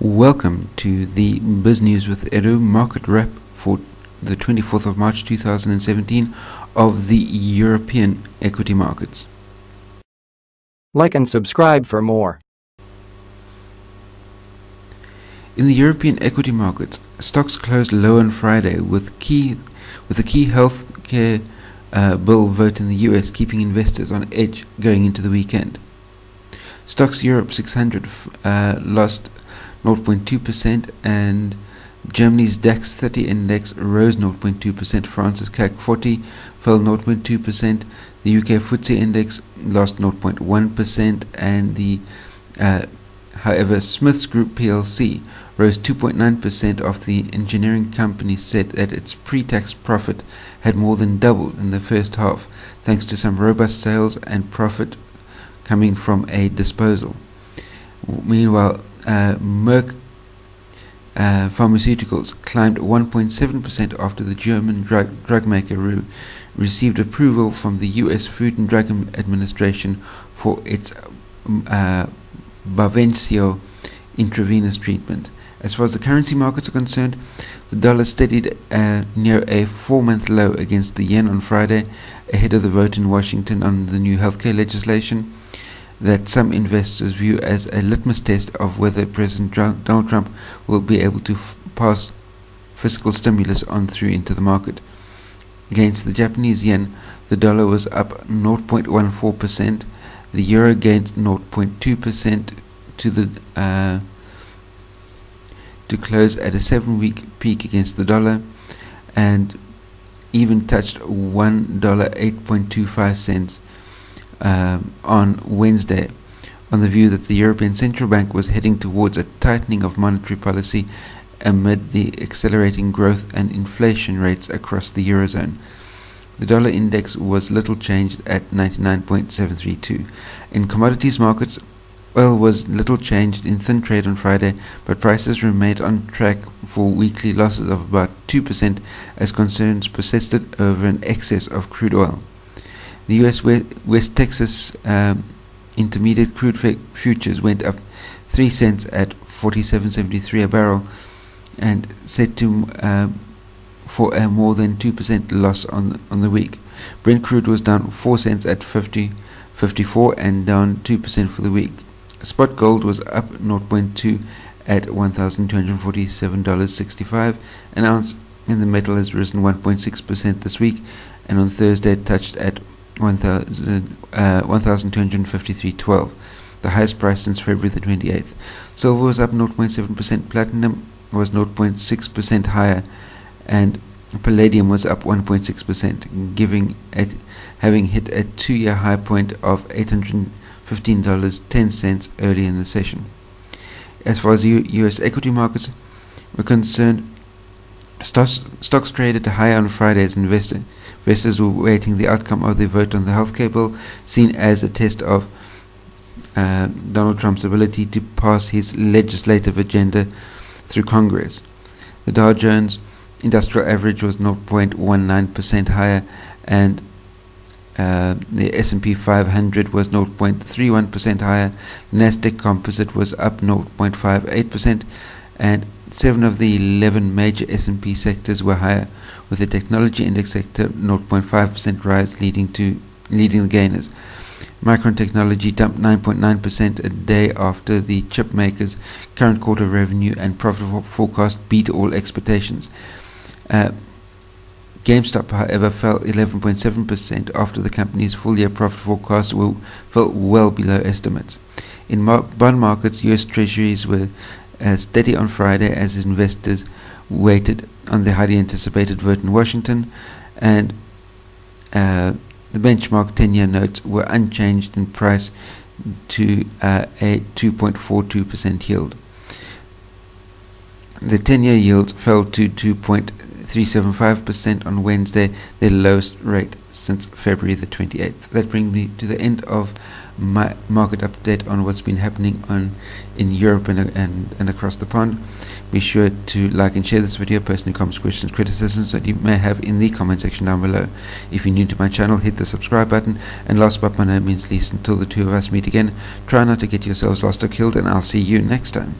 Welcome to the Biz News with Edu market wrap for the 24th of March 2017 of the European equity markets. Like and subscribe for more. In the European equity markets, stocks closed low on Friday with key with a key healthcare uh, bill vote in the US keeping investors on edge going into the weekend. STOXX Europe 600 uh, lost 0.2% and Germany's DAX 30 index rose 0.2%, France's CAC 40 fell 0.2%, the UK FTSE index lost 0.1% and the uh, however Smiths Group PLC rose 2.9% after the engineering company said that its pre-tax profit had more than doubled in the first half thanks to some robust sales and profit coming from a disposal. Meanwhile, uh, Merck uh, Pharmaceuticals climbed 1.7% after the German drug, drug maker re received approval from the U.S. Food and Drug Administration for its uh, Bavencio intravenous treatment. As far as the currency markets are concerned, the dollar steadied uh, near a four-month low against the yen on Friday, ahead of the vote in Washington on the new healthcare legislation that some investors view as a litmus test of whether President Donald Trump will be able to pass fiscal stimulus on through into the market. Against the Japanese yen, the dollar was up 0.14%, the euro gained 0.2% to the uh, to close at a seven-week peak against the dollar, and even touched one dollar eight point two five cents um, on Wednesday on the view that the European Central Bank was heading towards a tightening of monetary policy amid the accelerating growth and inflation rates across the Eurozone. The dollar index was little changed at 99.732. In commodities markets, oil was little changed in thin trade on Friday, but prices remained on track for weekly losses of about 2% as concerns persisted over an excess of crude oil. The U.S. West Texas um, Intermediate crude futures went up 3 cents at 47.73 a barrel and set to uh, for a more than 2% loss on on the week. Brent crude was down 4 cents at 50 54 and down 2% for the week. Spot gold was up 0.2 at $1,247.65. An ounce and the metal has risen 1.6% this week and on Thursday touched at 1,253.12, uh, the highest price since February the 28th. Silver was up 0.7%, platinum was 0.6% higher, and palladium was up 1.6%, giving it having hit a two-year high point of $815.10 early in the session. As far as U U.S. equity markets were concerned, stocks, stocks traded higher on Friday as investor, investors were waiting the outcome of the vote on the healthcare bill, seen as a test of uh, Donald Trump's ability to pass his legislative agenda through Congress. The Dow Jones Industrial Average was 0.19% higher, and uh, the S&P 500 was 0.31% higher. The Nasdaq Composite was up 0.58%, and seven of the 11 major S&P sectors were higher, with the technology index sector 0.5% rise leading to leading the gainers. Micron Technology dumped 9.9% a day after the chip maker's current quarter revenue and profit forecast beat all expectations. Uh, GameStop, however, fell 11.7% after the company's full-year profit forecast fell well below estimates. In mar bond markets, U.S. Treasuries were uh, steady on Friday as investors waited on the highly anticipated vote in Washington, and uh, the benchmark 10 year notes were unchanged in price to uh, a 2.42% yield. The 10 year yields fell to 2.375% on Wednesday, their lowest rate since February the 28th. That brings me to the end of my market update on what's been happening on in Europe and, and, and across the pond. Be sure to like and share this video, post any comments, questions, criticisms that you may have in the comment section down below. If you're new to my channel, hit the subscribe button, and last but by no means least, until the two of us meet again, try not to get yourselves lost or killed, and I'll see you next time.